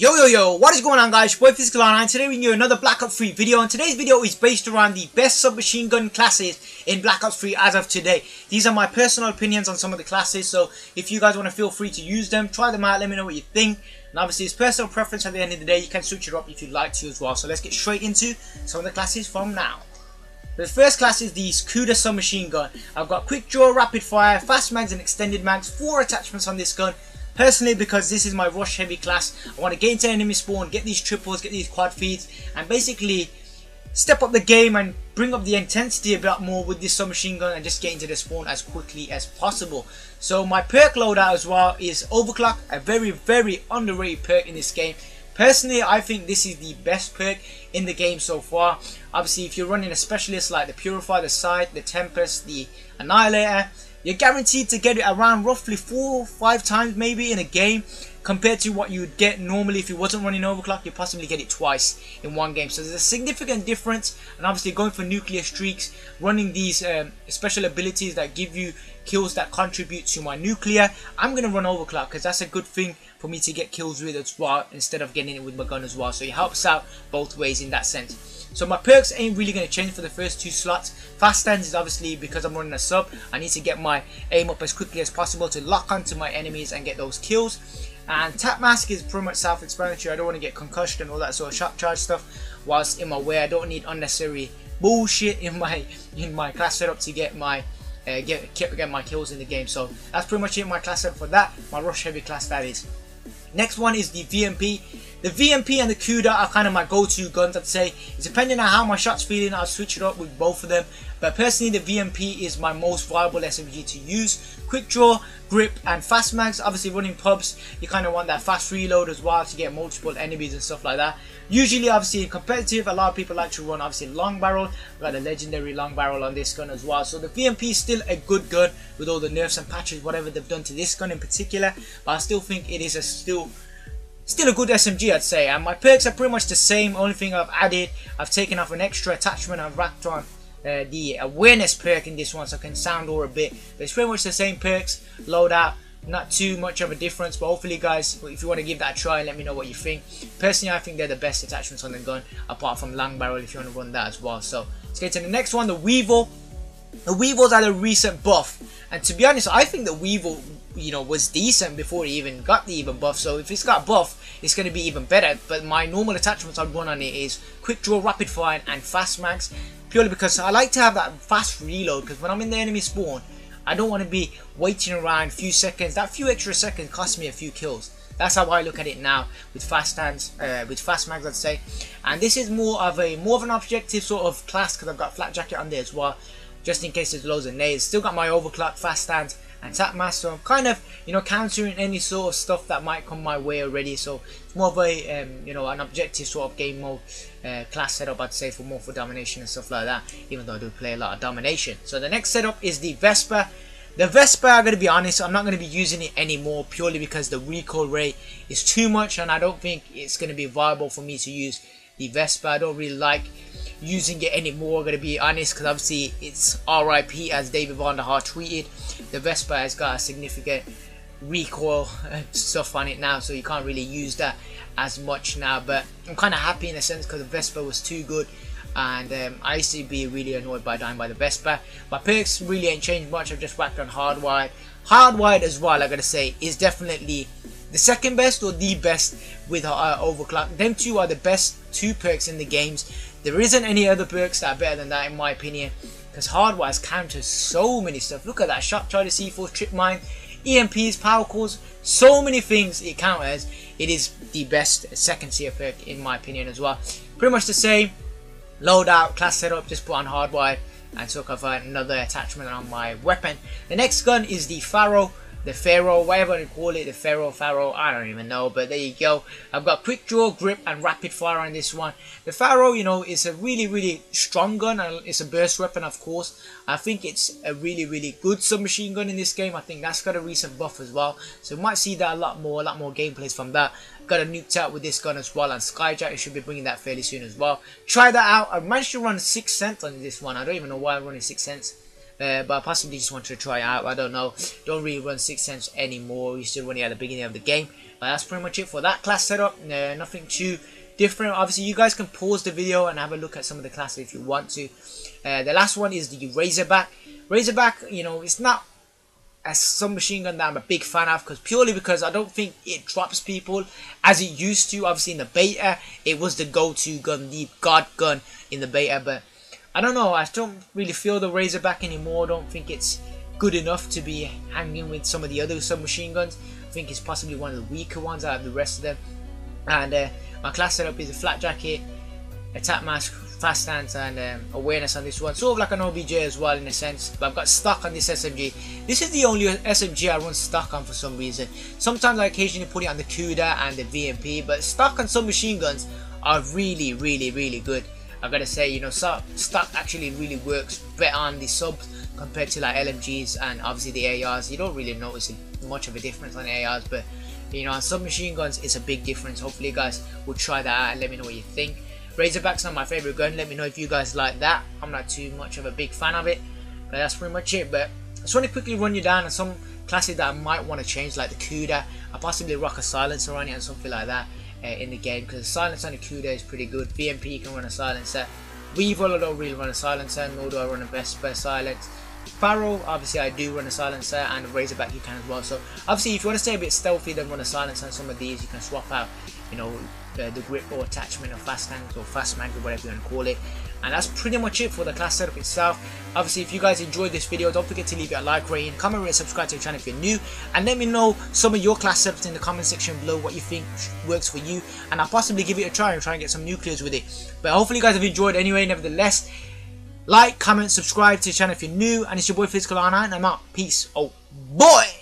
Yo yo yo, what is going on guys, boy FizikaL and today we do another Black Ops 3 video and today's video is based around the best submachine gun classes in Black Ops 3 as of today. These are my personal opinions on some of the classes, so if you guys want to feel free to use them, try them out, let me know what you think. And obviously it's personal preference at the end of the day, you can switch it up if you'd like to as well. So let's get straight into some of the classes from now. The first class is the Kuda submachine gun. I've got quick draw, rapid fire, fast mags and extended mags, four attachments on this gun. Personally, because this is my rush heavy class, I want to get into enemy spawn, get these triples, get these quad feeds, and basically step up the game and bring up the intensity a bit more with this submachine gun and just get into the spawn as quickly as possible. So my perk loadout as well is Overclock, a very very underrated perk in this game. Personally, I think this is the best perk in the game so far. Obviously, if you're running a specialist like the Purifier, the Scythe, the Tempest, the Annihilator, you're guaranteed to get it around roughly four or five times maybe in a game compared to what you would get normally if you wasn't running overclock you possibly get it twice in one game so there's a significant difference and obviously going for nuclear streaks running these um, special abilities that give you kills that contribute to my nuclear I'm gonna run overclock because that's a good thing for me to get kills with as well instead of getting it with my gun as well so it helps out both ways in that sense so my perks ain't really going to change for the first two slots. Fast stance is obviously because I'm running a sub. I need to get my aim up as quickly as possible to lock onto my enemies and get those kills. And tac mask is pretty much self-explanatory. I don't want to get concussion and all that sort of shock charge stuff whilst in my way. I don't need unnecessary bullshit in my in my class setup to get my uh, get get my kills in the game. So that's pretty much it. My class setup for that. My rush heavy class that is. Next one is the VMP. The VMP and the Kuda are kind of my go-to guns I'd say. It's depending on how my shot's feeling, I'll switch it up with both of them. But personally the VMP is my most viable SMG to use. Quick draw, grip and fast mags. Obviously running pubs, you kind of want that fast reload as well to get multiple enemies and stuff like that. Usually obviously in competitive, a lot of people like to run obviously long barrel. We've got a legendary long barrel on this gun as well. So the VMP is still a good gun with all the nerfs and patches, whatever they've done to this gun in particular. But I still think it is a still Still a good SMG I'd say. And my perks are pretty much the same. Only thing I've added I've taken off an extra attachment I've wrapped on uh, the awareness perk in this one so I can sound or a bit. But it's pretty much the same perks. Loadout not too much of a difference but hopefully guys if you want to give that a try let me know what you think. Personally I think they're the best attachments on the gun apart from long barrel if you want to run that as well. So let's get to the next one the Weevil. The Weevil's had a recent buff. And to be honest I think the Weevil you know, was decent before he even got the even buff. So if he's got buff, it's going to be even better. But my normal attachments I'd run on it is quick draw, rapid fire, and fast mags. Purely because I like to have that fast reload. Because when I'm in the enemy spawn, I don't want to be waiting around a few seconds. That few extra seconds cost me a few kills. That's how I look at it now with fast hands, uh, with fast mags, I'd say. And this is more of a more of an objective sort of class because I've got flak jacket on there as well, just in case there's loads of nades. Still got my overclock, fast stance, and Tap Master. I'm kind of, you know, countering any sort of stuff that might come my way already. So it's more of a, um, you know, an objective sort of game mode uh, class setup, I'd say, for more for domination and stuff like that. Even though I do play a lot of domination. So the next setup is the Vesper. The Vesper, I'm going to be honest, I'm not going to be using it anymore purely because the recoil rate is too much and I don't think it's going to be viable for me to use the Vesper. I don't really like using it anymore, gonna be honest, because obviously it's RIP as David Vonderhaar tweeted. The Vesper has got a significant recoil stuff on it now, so you can't really use that as much now. But I'm kind of happy in a sense because the Vesper was too good. And um, I used to be really annoyed by dying by the Vesper. My perks really ain't changed much. I've just whacked on Hardwired. Hardwired as well, I gotta say, is definitely the second best or the best with uh, Overclock. Them two are the best two perks in the games. There isn't any other perks that are better than that in my opinion. Because Hardwires counters so many stuff. Look at that. Shock Charger C4, Trip Mine, EMPs, Power Cores. So many things it counters. It is the best second tier perk in my opinion as well. Pretty much the same. Loadout, class setup, just put on Hardwire and took off another attachment on my weapon. The next gun is the Pharo the Pharo, whatever you call it, the Pharo, Pharo, I don't even know, but there you go. I've got quick draw, grip, and rapid fire on this one. The Pharo, you know, is a really, really strong gun, and it's a burst weapon, of course. I think it's a really, really good submachine gun in this game. I think that's got a recent buff as well, so we might see that a lot more, a lot more gameplays from that. Got a nuked out with this gun as well, and Skyjack should be bringing that fairly soon as well. Try that out. I managed to run 6th Sense on this one. I don't even know why I'm running 6th Sense. Uh, but I possibly just wanted to try out. I don't know. Don't really run 6th Sense anymore. We still run it at the beginning of the game. But that's pretty much it for that class setup. Uh, nothing too different. Obviously, you guys can pause the video and have a look at some of the classes if you want to. Uh, the last one is the Razorback. Razorback, you know, it's not a submachine gun that I'm a big fan of because purely because I don't think it drops people as it used to. Obviously, in the beta, it was the go-to gun, the god gun in the beta, but I don't know. I don't really feel the Razorback anymore. I don't think it's good enough to be hanging with some of the other submachine guns. I think it's possibly one of the weaker ones out of the rest of them. And uh, my class setup is a flak jacket, attack mask, fast stance, and um, awareness on this one. Sort of like an OBJ as well in a sense. But I've got stock on this SMG. This is the only SMG I run stock on for some reason. Sometimes I occasionally put it on the Kuda and the VMP, but stock on submachine guns are really, really, really good. I gotta say, you know, stock actually really works better on the subs compared to like LMGs and obviously the ARs. You don't really notice much of a difference on ARs, but you know, on submachine guns, it's a big difference. Hopefully, you guys will try that out and let me know what you think. Razorback's not my favorite gun. Let me know if you guys like that. I'm not too much of a big fan of it, but that's pretty much it. But I just want to quickly run you down on some classes that I might want to change, like the Kuda. I possibly rock a silencer on it and something like that uh, in the game because silence on the Kuda is pretty good. VMP can run a silencer. Weevil I don't really run a silencer, nor do I run a best best silence. Barrel, obviously I do run a silencer and Razorback you can as well. So obviously if you want to stay a bit stealthy then run a silencer on some of these you can swap out, you know, the, the grip or attachment or fast tank or fast mag or whatever you want to call it. And that's pretty much it for the class setup itself. Obviously if you guys enjoyed this video don't forget to leave it a like rating, comment and subscribe to the channel if you're new and let me know some of your class setups in the comment section below what you think works for you and I'll possibly give it a try and try and get some nuclears with it. But hopefully you guys have enjoyed anyway nevertheless. Like, comment, subscribe to the channel if you're new. And it's your boy FizikaL R9. I'm out. Peace. Oh, boy!